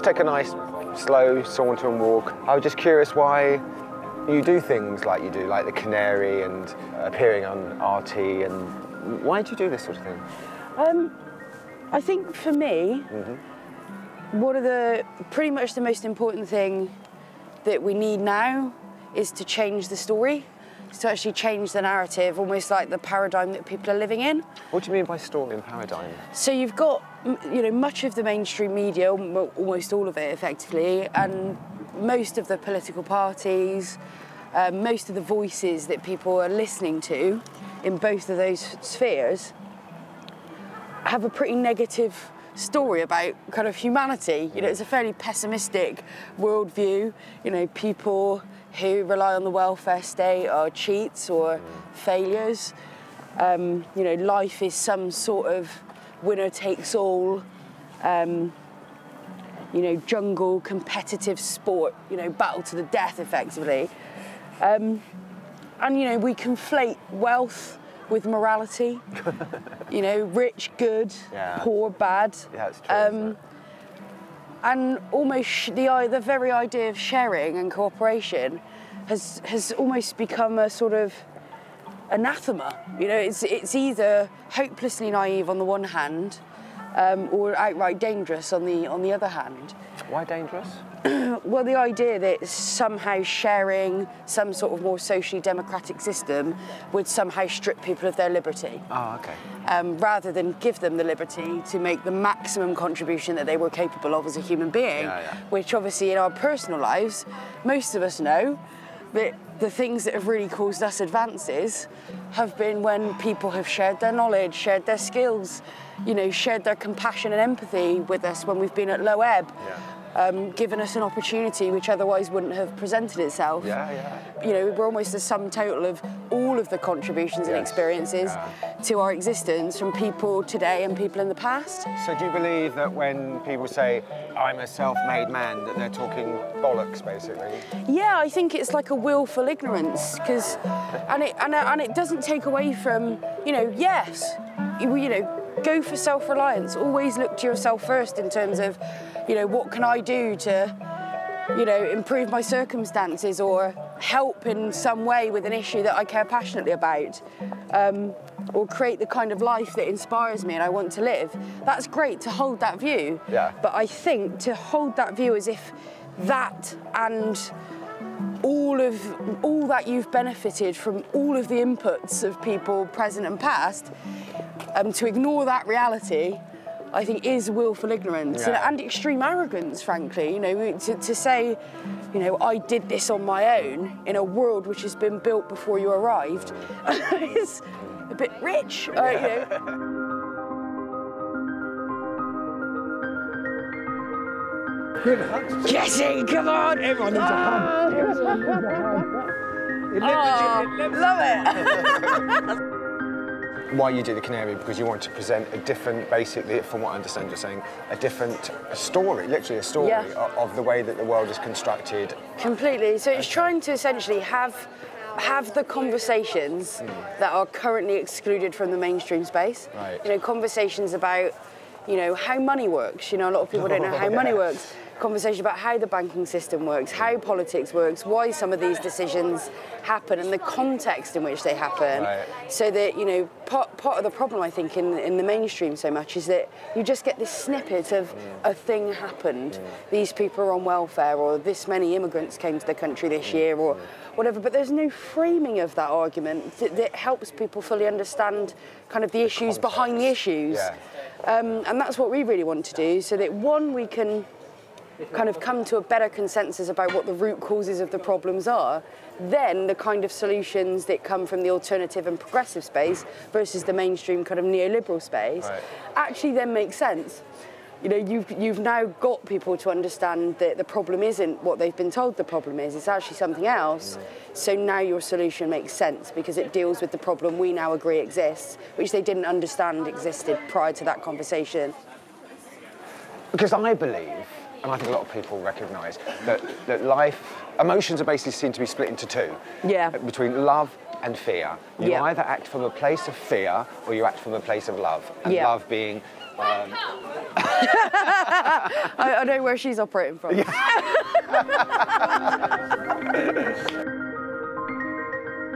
just take a nice, slow saunter and walk. I was just curious why you do things like you do, like the Canary and appearing on RT, and why do you do this sort of thing? Um, I think for me, Mm-hmm. one of the pretty much the most important thing that we need now is to change the story, to actually change the narrative, almost like the paradigm that people are living in. What do you mean by story and paradigm? So you've got, you know, much of the mainstream media, almost all of it, effectively, and most of the political parties, uh, most of the voices that people are listening to in both of those spheres have a pretty negative story about kind of humanity. You know, it's a fairly pessimistic worldview. You know, people who rely on the welfare state are cheats or failures. Um, you know, life is some sort of winner takes all. Um, you know, jungle competitive sport. You know, battle to the death, effectively. Um, and you know, we conflate wealth with morality. you know, rich, good, Yeah. poor, bad. Yeah, it's true. And almost the the very idea of sharing and cooperation has has almost become a sort of anathema. You know, it's it's either hopelessly naive on the one hand, um, or outright dangerous on the on the other hand. Why dangerous? Well, the idea that somehow sharing some sort of more socially democratic system would somehow strip people of their liberty Oh, okay. um, rather than give them the liberty to make the maximum contribution that they were capable of as a human being. Yeah, yeah. Which, obviously, in our personal lives, most of us know that the things that have really caused us advances have been when people have shared their knowledge, shared their skills, you know, shared their compassion and empathy with us when we've been at low ebb. Um, given us an opportunity which otherwise wouldn't have presented itself Yeah, yeah. you know, we're almost the sum total of all of the contributions and experiences Yeah. to our existence from people today and people in the past. So do you believe that when people say, I'm a self-made man, that they're talking bollocks, basically? Yeah, I think it's like a willful ignorance because, and it and, it- and it doesn't take away from, you know, yes, you, you know, go for self-reliance. Always look to yourself first in terms of, you know, what can I do to, you know, improve my circumstances or help in some way with an issue that I care passionately about. Um, or create the kind of life that inspires me and I want to live. That's great to hold that view. Yeah. But I think to hold that view as if that and all of all that you've benefited from all of the inputs of people present and past, um, to ignore that reality, I think is willful ignorance and, Yeah. and extreme arrogance, frankly. You know, to, to say, you know, I did this on my own in a world which has been built before you arrived is a bit rich. Uh, you know. Jesse, come on! Everyone needs a hug. Everyone needs a hug. It Oh, levels- it love levels- it. Why you do the Canary? Because you want to present a different, basically, from what I understand you're saying, a different story, literally a story Yeah. o- of the way that the world is constructed. Completely. So it's trying to essentially have have the conversations hmm. that are currently excluded from the mainstream space. Right. You know, conversations about, you know, how money works. You know, a lot of people don't know how money works. Conversation about how the banking system works, how politics works, why some of these decisions happen, and the context in which they happen. Right. So that you know, part part of the problem I think in in the mainstream so much is that you just get this snippet of mm. a thing happened. Mm. These people are on welfare, or this many immigrants came to the country this mm. year, or whatever. But there's no framing of that argument that, that helps people fully understand kind of the issues behind the issues. Yeah. Um, and that's what we really want to do, so that one we can kind of come to a better consensus about what the root causes of the problems are, then the kind of solutions that come from the alternative and progressive space versus the mainstream kind of neoliberal space Right. actually then make sense. You know, you've, you've now got people to understand that the problem isn't what they've been told the problem is, it's actually something else. Mm. So now your solution makes sense because it deals with the problem we now agree exists, which they didn't understand existed prior to that conversation. Because I believe, and I think a lot of people recognise, that, that life, emotions are basically seen to be split into two. Yeah. Between love and fear. You Yeah. either act from a place of fear or you act from a place of love. And Yeah. love being um, I, I know where she's operating from.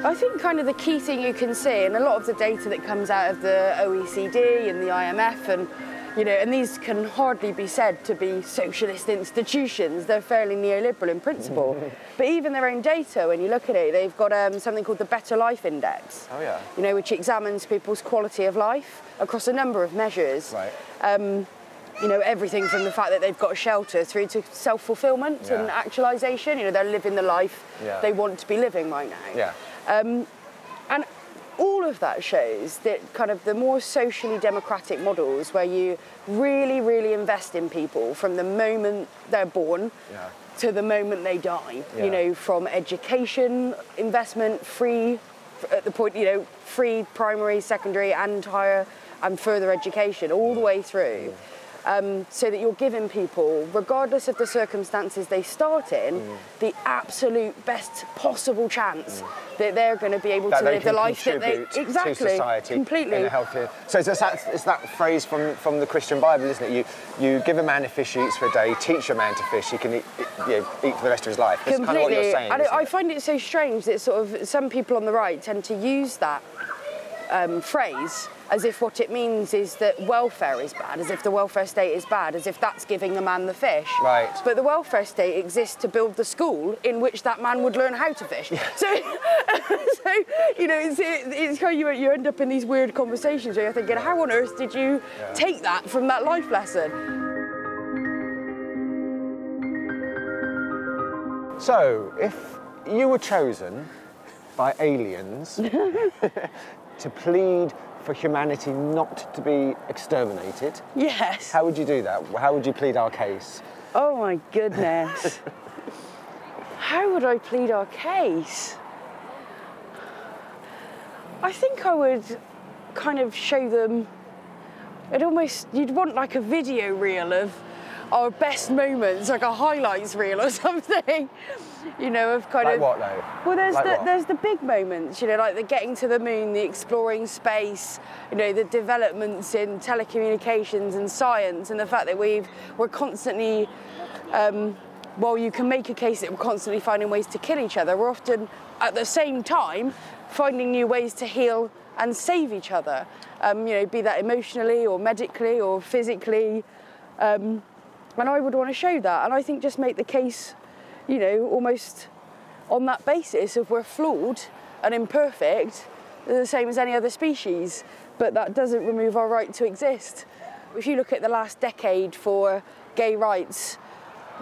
I think kind of the key thing you can see, and a lot of the data that comes out of the OECD and the IMF, and you know, and these can hardly be said to be socialist institutions. They're fairly neoliberal in principle. but even their own data, when you look at it, they've got um, something called the Better Life Index. Oh, yeah. You know, which examines people's quality of life across a number of measures. Right. Um, you know, everything from the fact that they've got a shelter through to self-fulfillment and Yeah. actualisation. You know, they're living the life Yeah. they want to be living right now. Yeah. And all of that shows that kind of the more socially democratic models where you really, really invest in people from the moment they're born Yeah. to the moment they die. Yeah. You know, from education investment, free at the point, you know, free primary, secondary, and higher and further education, all the way through. Um, so that you're giving people, regardless of the circumstances they start in, Mm. the absolute best possible chance that they're going to be able Mm. That to live the life that they exactly to society completely. in a healthier. So it's that, it's that phrase from, from the Christian Bible, isn't it? You you give a man a fish, he eats for a day. Teach a man to fish, he can eat, you know, eat for the rest of his life. That's kind of what you're saying. and isn't I find it so strange that sort of some people on the right tend to use that um, phrase as if what it means is that welfare is bad, as if the welfare state is bad, as if that's giving the man the fish. Right. But the welfare state exists to build the school in which that man would learn how to fish. So, so you know, it's, it, it's how you, you end up in these weird conversations where you're thinking, how on earth did you take that from that life lesson? So, if you were chosen by aliens to plead for humanity not to be exterminated, Yes. how would you do that? How would you plead our case? Oh my goodness. How would I plead our case? I think I would kind of show them. It almost you'd want like a video reel of our best moments, like a highlights reel or something. You know, of kind Like of what though? well, there's Like the what? there's the big moments, you know, like the getting to the moon, the exploring space, you know, the developments in telecommunications and science, and the fact that we've we're constantly, um, while you can make a case that we're constantly finding ways to kill each other, we're often at the same time finding new ways to heal and save each other. Um, you know, be that emotionally or medically or physically. Um, and I would want to show that, and I think just make the case, you know, almost on that basis of we're flawed and imperfect, the same as any other species, but that doesn't remove our right to exist. If you look at the last decade for gay rights,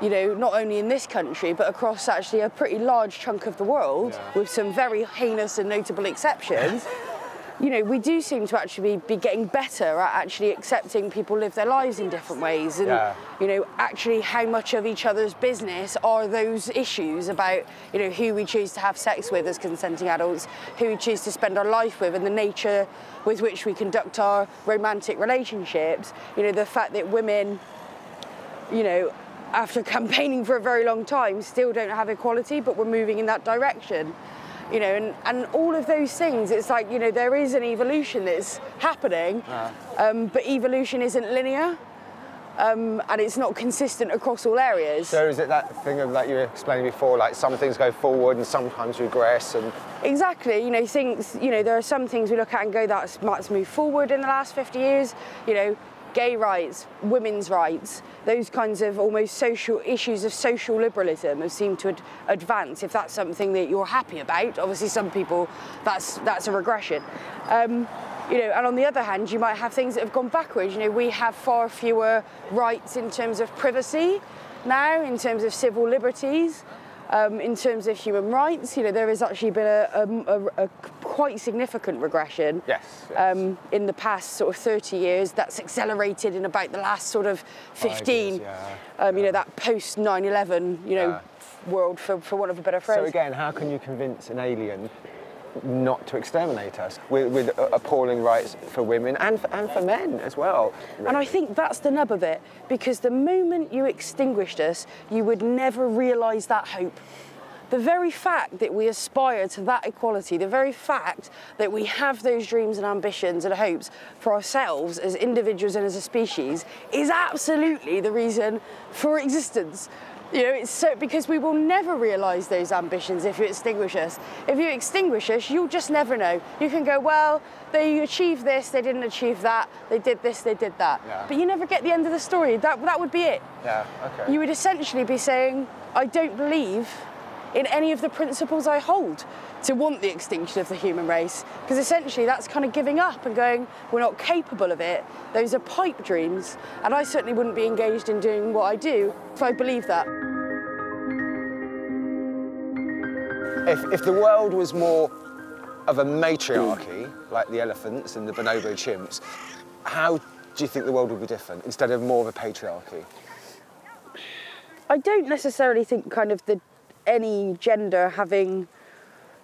you know, not only in this country, but across actually a pretty large chunk of the world, with some very heinous and notable exceptions, you know, we do seem to actually be, be getting better at actually accepting people live their lives in different ways and, Yeah. you know, actually how much of each other's business are those issues about, you know, who we choose to have sex with as consenting adults, who we choose to spend our life with, and the nature with which we conduct our romantic relationships. You know, the fact that women, you know, after campaigning for a very long time, still don't have equality, but we're moving in that direction. You know, and, and all of those things, it's like, you know, there is an evolution that's happening, um, but evolution isn't linear um, and it's not consistent across all areas. So is it that thing of like you were explaining before, like some things go forward and sometimes regress and Exactly, you know, things, you know, there are some things we look at and go, that's, that's moved forward in the last 50 years, you know, gay rights, women's rights, those kinds of almost social issues of social liberalism have seemed to ad- advance. If that's something that you're happy about, obviously some people, that's, that's a regression. Um, you know, and on the other hand, you might have things that have gone backwards. You know, we have far fewer rights in terms of privacy now, in terms of civil liberties. Um, in terms of human rights, you know, there has actually been a, a, a, a quite significant regression Yes, yes. Um, in the past sort of 30 years. That's accelerated in about the last sort of 15. years, yeah, um, You know, that post 9/11, you know, Yeah. world, for, for want of a better phrase. So again, how can you convince an alien not to exterminate us with, with appalling rights for women and for, and for men as well? And I think that's the nub of it, because the moment you extinguished us, you would never realise that hope. the very fact that we aspire to that equality, the very fact that we have those dreams and ambitions and hopes for ourselves as individuals and as a species is absolutely the reason for existence. You know, it's so because we will never realise those ambitions if you extinguish us. If you extinguish us, you'll just never know. You can go, well, they achieved this, they didn't achieve that, they did this, they did that. Yeah. But you never get the end of the story. That that would be it. Yeah, okay. You would essentially be saying, I don't believe in any of the principles I hold to want the extinction of the human race. Because essentially that's kind of giving up and going, we're not capable of it. Those are pipe dreams. And I certainly wouldn't be engaged in doing what I do if I believed that. If, if the world was more of a matriarchy, like the elephants and the bonobo chimps, how do you think the world would be different instead of more of a patriarchy? I don't necessarily think kind of the any gender having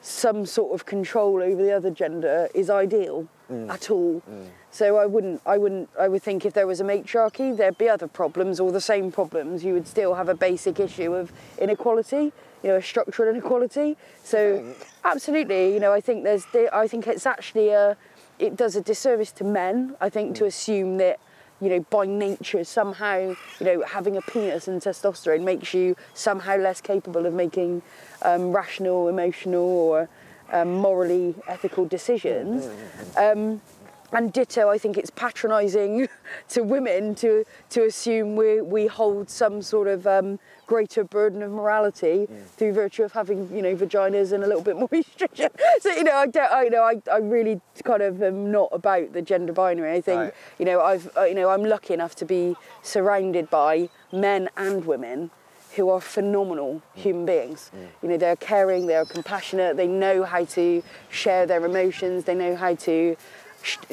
some sort of control over the other gender is ideal mm. at all. Mm. So I wouldn't I wouldn't I would think if there was a matriarchy there'd be other problems or the same problems. You would still have a basic issue of inequality, you know, a structural inequality. So mm. absolutely, you know, I think there's I think it's actually a it does a disservice to men, I think, to assume that you know, by nature, somehow, you know, having a penis and testosterone makes you somehow less capable of making um, rational, emotional, or um, morally ethical decisions. Um, and ditto, I think it's patronising to women to to assume we we hold some sort of um, greater burden of morality through virtue of having you know vaginas and a little bit more estrogen. So you know, I don't, I you know, I, I really kind of am not about the gender binary. I think Right. you know I've uh, you know I'm lucky enough to be surrounded by men and women who are phenomenal human beings. You know, they're caring, they're compassionate, they know how to share their emotions, they know how to,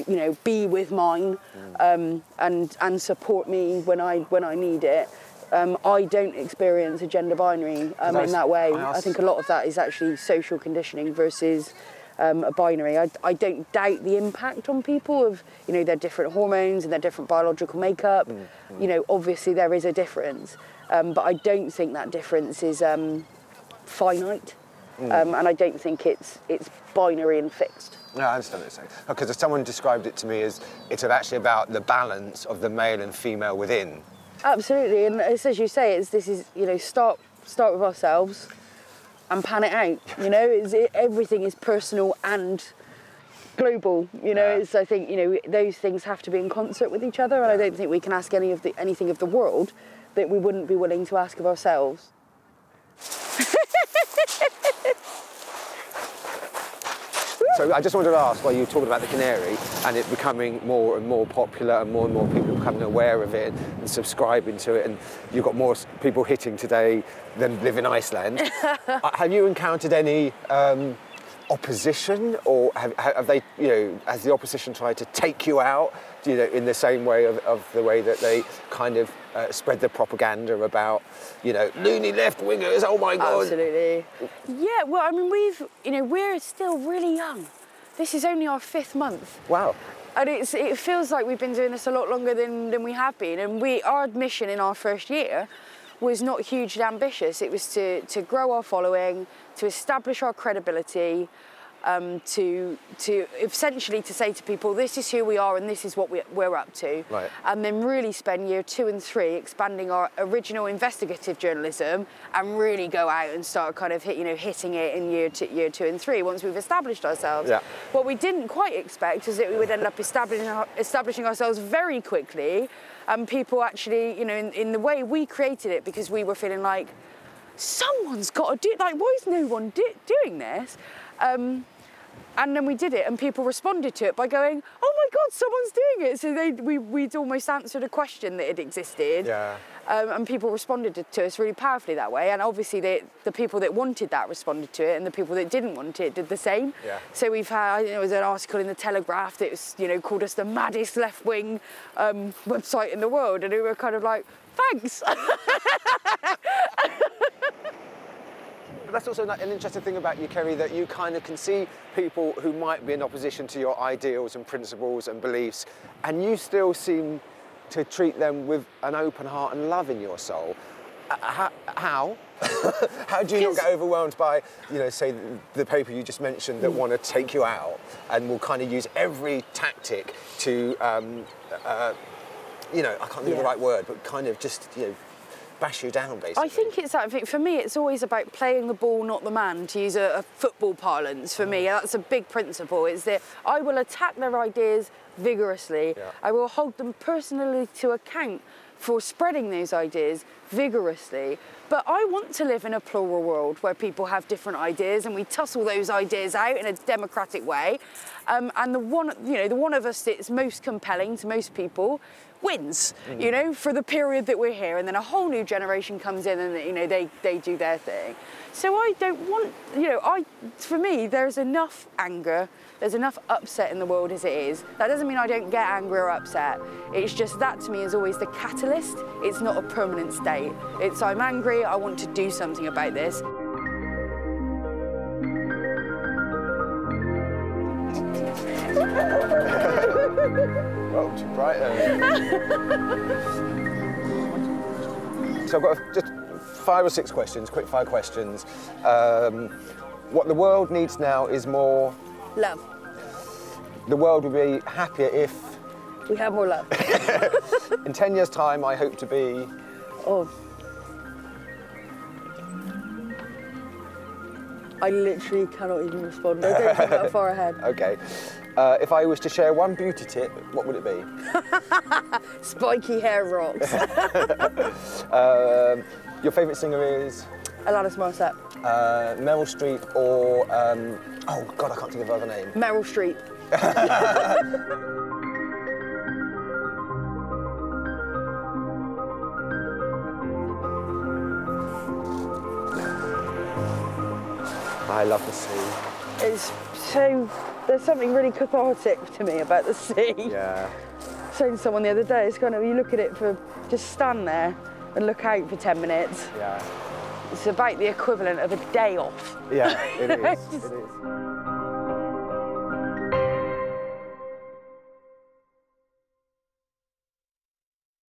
you know, be with mine um, and and support me when I when I need it. Um, I don't experience a gender binary um, in that way. I I think a lot of that is actually social conditioning versus um, a binary. I, I don't doubt the impact on people of you know their different hormones and their different biological makeup. You know, obviously there is a difference, um, but I don't think that difference is um, finite, um, and I don't think it's it's binary and fixed. No, I understand what you're saying. Because someone described it to me as it's actually about the balance of the male and female within. Absolutely, and it's as you say, it's this is you know start start with ourselves and pan it out. You know, it, everything is personal and global. You know, Yeah. it's I think you know those things have to be in concert with each other, and I don't think we can ask any of the anything of the world that we wouldn't be willing to ask of ourselves. So I just wanted to ask, while you were talking about the canary and it becoming more and more popular and more and more people becoming aware of it and subscribing to it, and you've got more people hitting today than live in Iceland. uh, have you encountered any um, opposition, or have, have they, you know, has the opposition tried to take you out, you know, in the same way of, of the way that they kind of uh, spread the propaganda about, you know, loony left wingers? Oh my God! Absolutely. Yeah, well, I mean, we've, you know, we're still really young. This is only our fifth month. Wow. And it's, it feels like we've been doing this a lot longer than, than we have been. And we, our mission in our first year was not hugely ambitious. It was to, to grow our following, to establish our credibility, um, to, to essentially to say to people, this is who we are and this is what we, we're up to. Right. And then really spend year two and three expanding our original investigative journalism and really go out and start kind of hit, you know, hitting it in year two, year two and three once we've established ourselves. Yeah. What we didn't quite expect is that we would end up establishing, establishing ourselves very quickly, and people actually, you know, in, in the way we created it, because we were feeling like someone's got to do, like, why is no one do, doing this? Um, and then we did it, and people responded to it by going, "Oh my God, someone's doing it!" So they, we, we'd almost answered a question that had existed, Yeah. Um, and people responded to, us really powerfully that way. And obviously, they, the people that wanted that responded to it, and the people that didn't want it did the same. Yeah. So we've had, there was an article in the Telegraph that was, you know, called us the maddest left-wing um, website in the world, and we were kind of like, "Thanks." But that's also an interesting thing about you, Kerry, that you kind of can see people who might be in opposition to your ideals and principles and beliefs, and you still seem to treat them with an open heart and love in your soul. uh, how? How, how do you not get overwhelmed by, you know, say the, paper you just mentioned Mm. that want to take you out and will kind of use every tactic to, um, uh, you know, I can't think of the right word, but kind of just, you know, bash you down basically. I think it's that thing. For me, it's always about playing the ball, not the man, to use a, a football parlance. For me, that's a big principle. Is that I will attack their ideas vigorously. Yeah. I will hold them personally to account for spreading those ideas vigorously. But I want to live in a plural world where people have different ideas and we tussle those ideas out in a democratic way. Um, and the one, you know, the one of us that's most compelling to most people wins, you mm. know, for the period that we're here. And then a whole new generation comes in and, you know, they, they do their thing. So I don't want, you know, I, for me, there's enough anger, there's enough upset in the world as it is. That doesn't mean I don't get angry or upset. It's just that to me is always the catalyst. It's not a permanent state. It's I'm angry, I want to do something about this. Well, too then. so I've got just five or six questions, quick fire questions. Um, what the world needs now is more. Love. The world would be happier if, We have more love. in 10 years' time, I hope to be. Oh. I literally cannot even respond. I don't think that far ahead. Okay. Uh, if I was to share one beauty tip, what would it be? Spiky hair rocks. Um, your favourite singer is Alanis Morissette. uh, Meryl Streep or. Um, oh, God, I can't think of her other name. Meryl Streep. I love the sea. It's so. There's something really cathartic to me about the sea. Yeah. Saying to someone the other day, it's kind of you look at it for just stand there and look out for 10 minutes. Yeah. It's about the equivalent of a day off. Yeah, it is. It is.